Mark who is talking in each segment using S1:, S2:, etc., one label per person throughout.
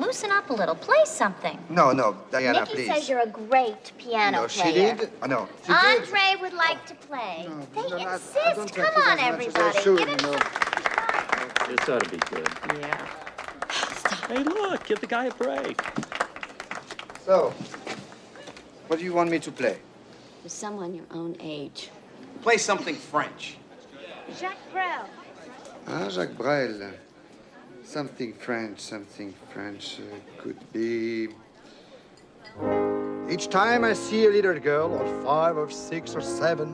S1: Loosen up a little. Play something.
S2: No, no, Diana,
S3: Nikki
S2: please.
S3: says you're a great piano
S2: no, she did. Oh, no, she did.
S3: Andre would like to play.
S2: No,
S3: they
S2: no, I- I
S3: insist. Come on,
S2: as much as I
S3: everybody.
S2: should,
S3: Give him
S2: you know.
S3: some.
S4: This ought to be good.
S1: Yeah.
S4: Hey, look, give the guy a break.
S2: So, what do you want me to play?
S5: For someone your own age.
S6: Play something French.
S3: Jacques Brel.
S2: Ah, Jacques Brel. Something French, something French uh, could be. Each time I see a little girl, or five, or six, or seven,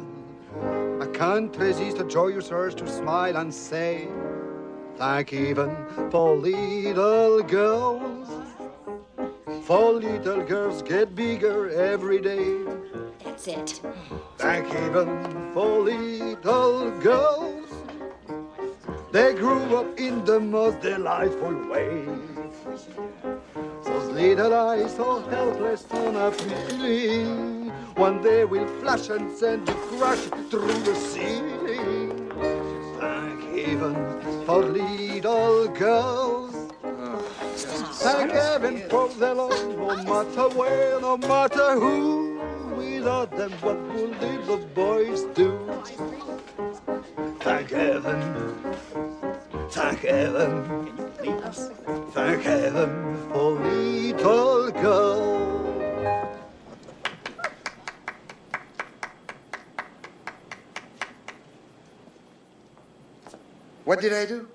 S2: I can't resist a joyous urge to smile and say, Thank even for little girls. For little girls get bigger every day.
S5: That's it.
S2: Thank heaven for little girls. They grew up in the most delightful way. Those little eyes so helpless and appealing. One day will flash and send you crashing through the ceiling. Thank heaven for little girls. Thank heaven for their love, no matter where, no matter who. Without them, what will little boys do? Thank heaven, thank heaven, thank heaven for little girl. What did I do?